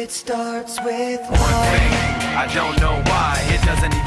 It starts with One thing, I don't know why. It doesn't